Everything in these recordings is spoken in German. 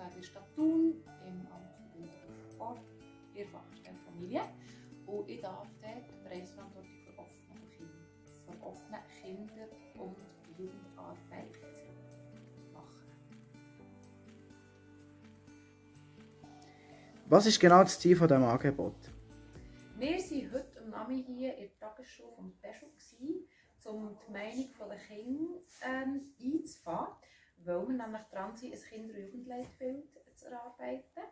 bei der Stadt Thun, im Amt für und Sport, in der Fachstelle Familie. Und ich darf dort Preisverantwortung für offene Kinder, für offene Kinder und Jugendarbeit machen. Was ist genau das Ziel von diesem Angebot? Wir waren heute am Nami hier in der Tagesschule vom Peschu, um die Meinung der Kinder ähm, einzufahren, weil wir nämlich dran sind, ein Kinder- und Jugendleitbild zu erarbeiten.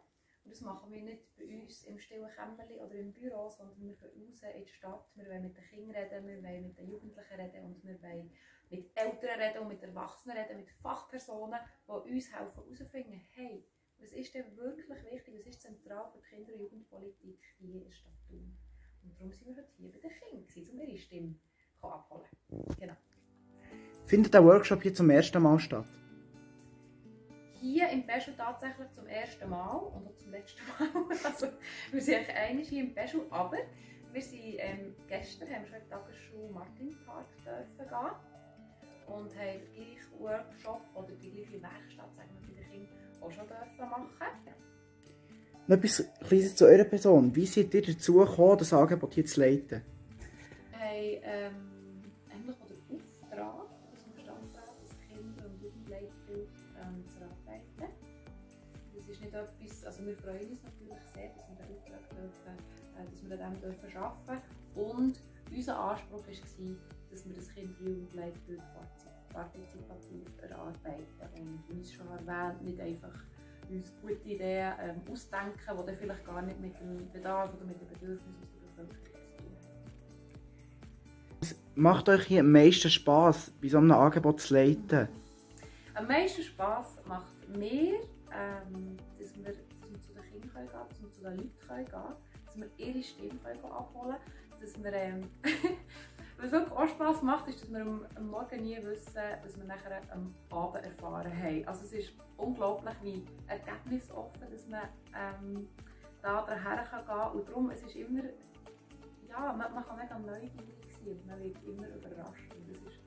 Und das machen wir nicht bei uns im stillen Kämmerchen oder im Büro, sondern wir gehen raus in die Stadt, wir wollen mit den Kindern reden, wir wollen mit den Jugendlichen reden und wir wollen mit Eltern reden und mit Erwachsenen reden, mit Fachpersonen, die uns helfen herauszufinden, hey, was ist denn wirklich wichtig, was ist zentral für die Kinder- und Jugendpolitik hier in der Stadt Thun. Und darum sind wir heute hier bei den Kindern, um ihre Stimme abholen Genau. Findet der Workshop hier zum ersten Mal statt? Hier im Peschel tatsächlich zum ersten Mal und auch zum letzten Mal. Also, wir sind eigentlich einig hier im Peschel, aber wir sind, ähm, gestern haben wir schon in die Tagesschule Martinpark dürfen gehen und haben den gleichen Workshop oder die gleiche Werkstatt sagen wir, bei den Kindern auch schon dürfen machen. Noch etwas Kleines zu eurer Person. Wie seid ihr dazu gekommen, das Angebot hier zu leiten? Wir haben ähm, eigentlich den Auftrag aus dem Stadtrat, das Kinder- und Jugendleitbild zu erarbeiten. Das ist nicht etwas, also wir freuen uns natürlich sehr, dass wir den Auftrag dürfen, äh, dass wir dem dürfen arbeiten Und unser Anspruch war, dass wir das und Jugendleitbild partizipativ erarbeiten. Und wie es schon erwähnt, nicht einfach uns gute Ideen ähm, ausdenken, die dann vielleicht gar nicht mit dem Bedarf oder mit den Bedürfnissen der Bevölkerung Was macht euch hier am meisten Spass, bei so einem Angebot zu leiten? Am meisten Spass macht mir, ähm, dass, wir, zu den Kindern gehen können, dass wir zu den Leuten gehen können, dass wir ihre Stimme abholen können, dass wir, ähm, was wirklich auch Spass macht, ist, dass wir am, Morgen nie wissen, was wir nachher am Abend erfahren haben. Also es ist unglaublich wie ergebnisoffen, dass man ähm, da daher gehen kann und darum, es ist immer, ja, man, man kann mega neugierig sein und man wird immer überrascht und das ist,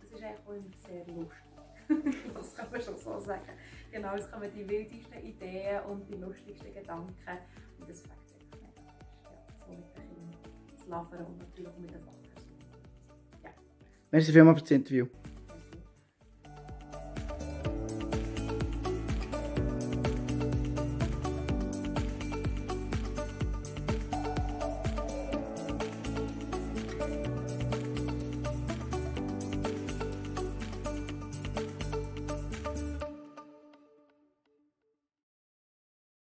das ist eigentlich auch immer sehr lustig. das kann man schon so sagen. Genau, es kommen die wildesten Ideen und die lustigsten Gedanken und das fängt einfach mega ja, so mit den Kindern zu labern und natürlich mit den Fachpersonen. Merci vielmals für das Interview.